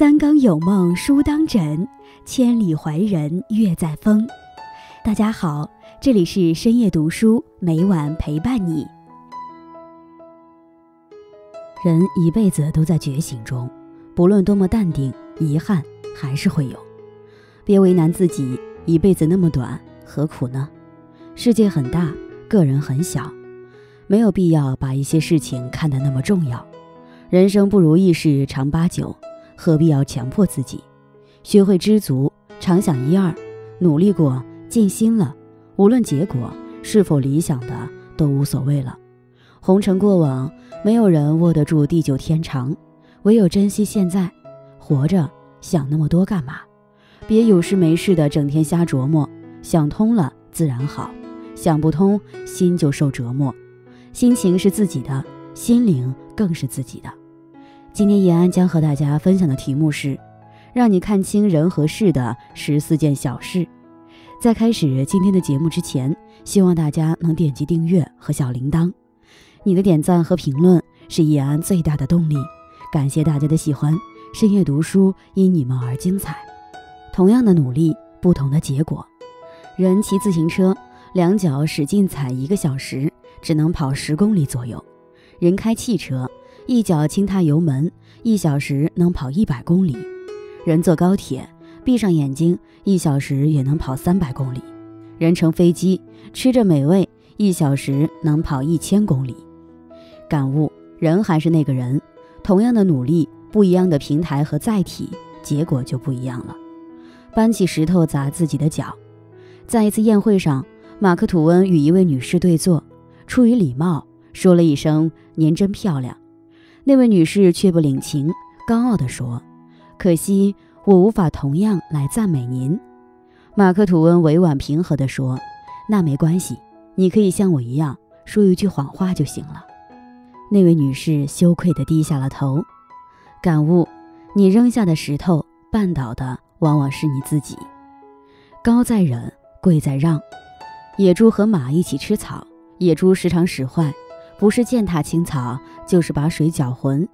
三更有梦书当枕，千里怀人月在风。大家好，这里是深夜读书，每晚陪伴你。人一辈子都在觉醒中，不论多么淡定，遗憾还是会有。别为难自己，一辈子那么短，何苦呢？世界很大，个人很小，没有必要把一些事情看得那么重要。人生不如意事常八九，何必要强迫自己？学会知足，常想一二，努力过，尽心了，无论结果是否理想的都无所谓了。红尘过往，没有人握得住地久天长，唯有珍惜现在。活着想那么多干嘛？别有事没事的整天瞎琢磨。想通了自然好，想不通心就受折磨。心情是自己的，心灵更是自己的。今天叶安将和大家分享的题目是：让你看清人和事的十四件小事。在开始今天的节目之前，希望大家能点击订阅和小铃铛。你的点赞和评论是叶安最大的动力，感谢大家的喜欢。深夜读书因你们而精彩。同样的努力，不同的结果。人骑自行车，两脚使劲踩一个小时，只能跑十公里左右；人开汽车，一脚轻踏油门，一小时能跑一百公里；人坐高铁，闭上眼睛，一小时也能跑三百公里；人乘飞机，吃着美味，一小时能跑一千公里。感悟：人还是那个人，同样的努力，不一样的平台和载体，结果就不一样了。搬起石头砸自己的脚。在一次宴会上，马克吐温与一位女士对坐，出于礼貌，说了一声“您真漂亮”。那位女士却不领情，高傲地说：“可惜我无法同样来赞美您。”马克吐温委婉平和地说：“那没关系，你可以像我一样说一句谎话就行了。”那位女士羞愧地低下了头，感悟：你扔下的石头绊倒的往往是你自己。高在忍，贵在让。野猪和马一起吃草，野猪时常使坏，不是践踏青草，就是把水搅浑。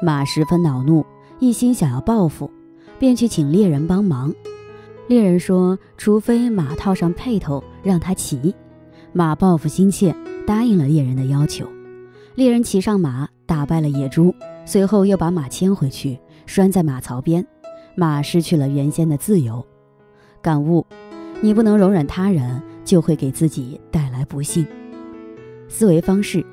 马十分恼怒，一心想要报复，便去请猎人帮忙。猎人说：“除非马套上辔头，让他骑。”马报复心切，答应了猎人的要求。猎人骑上马，打败了野猪，随后又把马牵回去，拴在马槽边。马失去了原先的自由。感悟：你不能容忍他人，就会给自己带来不幸。思维方式：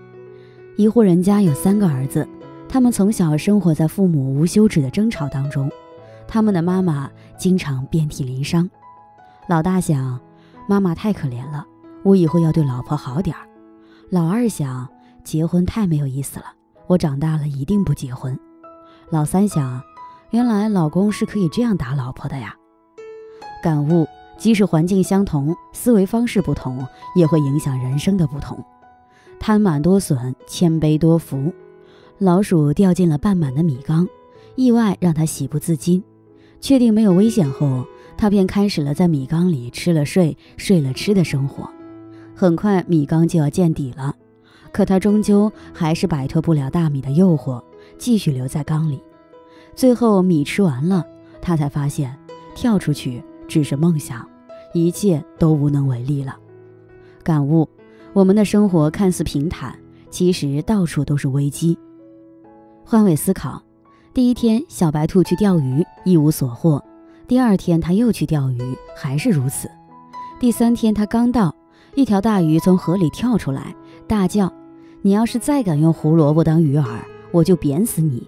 一户人家有三个儿子，他们从小生活在父母无休止的争吵当中，他们的妈妈经常遍体鳞伤。老大想，妈妈太可怜了，我以后要对老婆好点儿。老二想。结婚太没有意思了，我长大了一定不结婚。老三想，原来老公是可以这样打老婆的呀。感悟：即使环境相同，思维方式不同，也会影响人生的不同。贪满多损，谦卑多福。老鼠掉进了半满的米缸，意外让它喜不自禁。确定没有危险后，它便开始了在米缸里吃了睡，睡了吃的生活。很快，米缸就要见底了。可他终究还是摆脱不了大米的诱惑，继续留在缸里。最后米吃完了，他才发现跳出去只是梦想，一切都无能为力了。感悟：我们的生活看似平坦，其实到处都是危机。换位思考：第一天，小白兔去钓鱼，一无所获；第二天，他又去钓鱼，还是如此；第三天，他刚到，一条大鱼从河里跳出来，大叫。你要是再敢用胡萝卜当鱼饵，我就扁死你！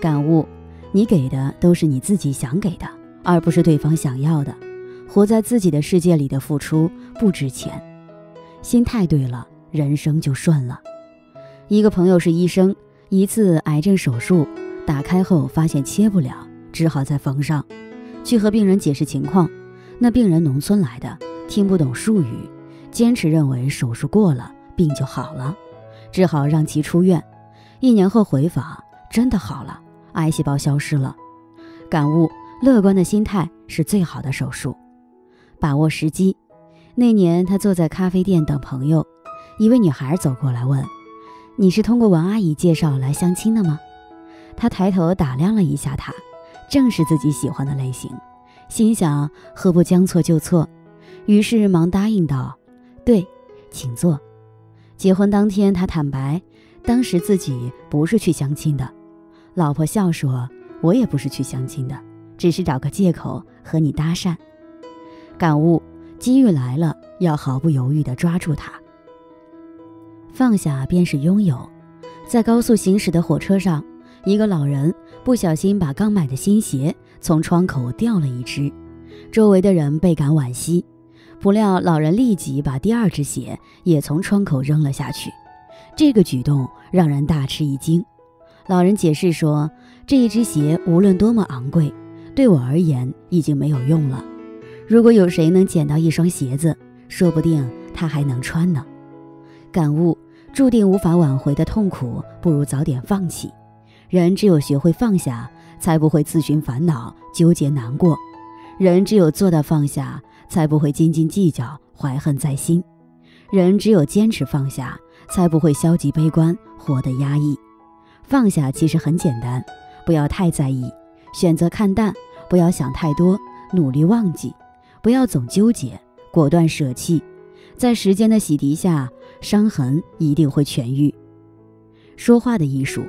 感悟：你给的都是你自己想给的，而不是对方想要的。活在自己的世界里的付出不值钱。心态对了，人生就顺了。一个朋友是医生，一次癌症手术打开后发现切不了，只好再缝上。去和病人解释情况，那病人农村来的，听不懂术语，坚持认为手术过了，病就好了。只好让其出院，一年后回访，真的好了，癌细胞消失了。感悟：乐观的心态是最好的手术。把握时机。那年他坐在咖啡店等朋友，一位女孩走过来问：“你是通过王阿姨介绍来相亲的吗？”他抬头打量了一下她，正是自己喜欢的类型，心想何不将错就错，于是忙答应道：“对，请坐。”结婚当天，他坦白，当时自己不是去相亲的。老婆笑说：“我也不是去相亲的，只是找个借口和你搭讪。”感悟：机遇来了，要毫不犹豫地抓住它。放下便是拥有。在高速行驶的火车上，一个老人不小心把刚买的新鞋从窗口掉了一只，周围的人倍感惋惜。不料，老人立即把第二只鞋也从窗口扔了下去。这个举动让人大吃一惊。老人解释说：“这一只鞋无论多么昂贵，对我而言已经没有用了。如果有谁能捡到一双鞋子，说不定他还能穿呢。”感悟：注定无法挽回的痛苦，不如早点放弃。人只有学会放下，才不会自寻烦恼、纠结难过。人只有做到放下。才不会斤斤计较、怀恨在心。人只有坚持放下，才不会消极悲观、活得压抑。放下其实很简单，不要太在意，选择看淡，不要想太多，努力忘记，不要总纠结，果断舍弃。在时间的洗涤下，伤痕一定会痊愈。说话的艺术，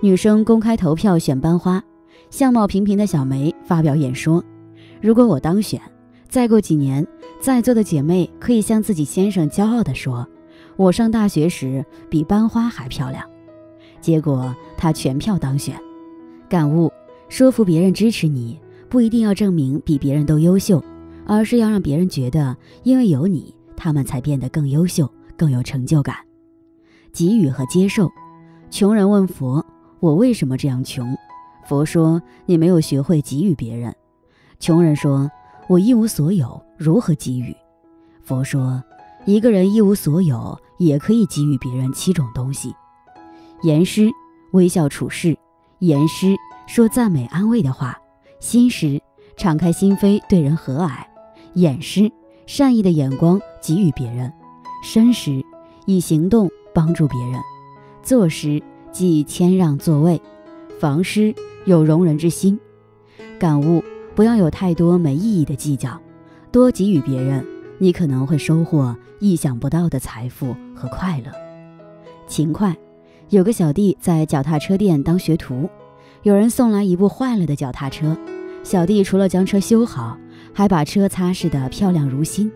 女生公开投票选班花，相貌平平的小梅发表演说：“如果我当选。”再过几年，在座的姐妹可以向自己先生骄傲地说：“我上大学时比班花还漂亮。”结果她全票当选。感悟：说服别人支持你，不一定要证明比别人都优秀，而是要让别人觉得，因为有你，他们才变得更优秀、更有成就感。给予和接受。穷人问佛：“我为什么这样穷？”佛说：“你没有学会给予别人。”穷人说。我一无所有，如何给予？佛说，一个人一无所有，也可以给予别人七种东西：言师微笑处事，言师说赞美安慰的话，心师敞开心扉对人和蔼，眼师善意的眼光给予别人，身师以行动帮助别人，坐师即谦让座位，防师有容人之心，感悟。不要有太多没意义的计较，多给予别人，你可能会收获意想不到的财富和快乐。勤快，有个小弟在脚踏车店当学徒，有人送来一部坏了的脚踏车，小弟除了将车修好，还把车擦拭得漂亮如新。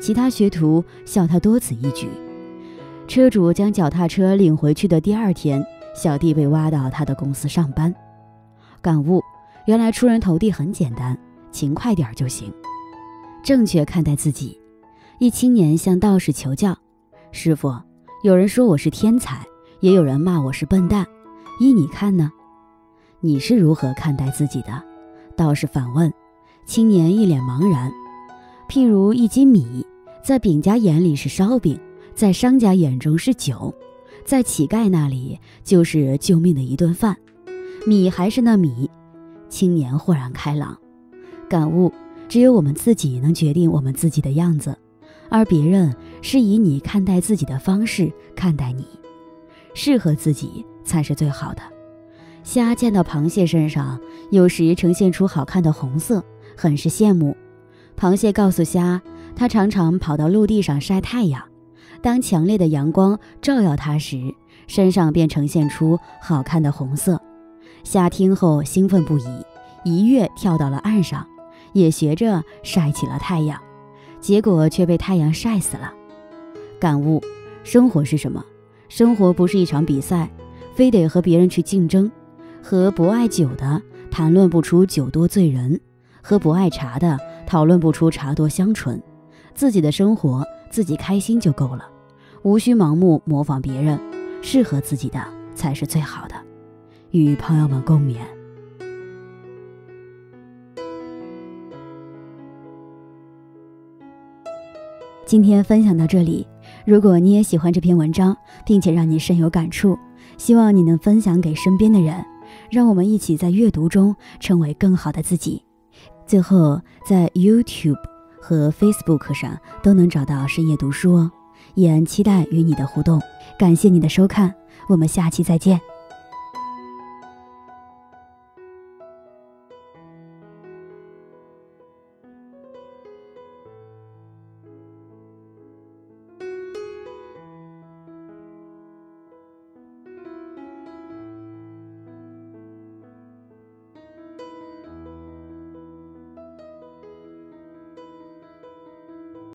其他学徒笑他多此一举。车主将脚踏车领回去的第二天，小弟被挖到他的公司上班，感悟。原来出人头地很简单，勤快点就行。正确看待自己。一青年向道士求教：“师傅，有人说我是天才，也有人骂我是笨蛋，依你看呢？你是如何看待自己的？”道士反问。青年一脸茫然。譬如一斤米，在饼家眼里是烧饼，在商家眼中是酒，在乞丐那里就是救命的一顿饭。米还是那米。青年豁然开朗，感悟：只有我们自己能决定我们自己的样子，而别人是以你看待自己的方式看待你，适合自己才是最好的。虾见到螃蟹身上有时呈现出好看的红色，很是羡慕。螃蟹告诉虾，它常常跑到陆地上晒太阳，当强烈的阳光照耀它时，身上便呈现出好看的红色。虾听后兴奋不已，一跃跳到了岸上，也学着晒起了太阳，结果却被太阳晒死了。感悟：生活是什么？生活不是一场比赛，非得和别人去竞争。和不爱酒的谈论不出酒多醉人，和不爱茶的讨论不出茶多香醇。自己的生活自己开心就够了，无需盲目模仿别人，适合自己的才是最好的。与朋友们共勉。今天分享到这里，如果你也喜欢这篇文章，并且让你深有感触，希望你能分享给身边的人，让我们一起在阅读中成为更好的自己。最后，在 YouTube 和 Facebook 上都能找到深夜读书哦，依然期待与你的互动。感谢你的收看，我们下期再见。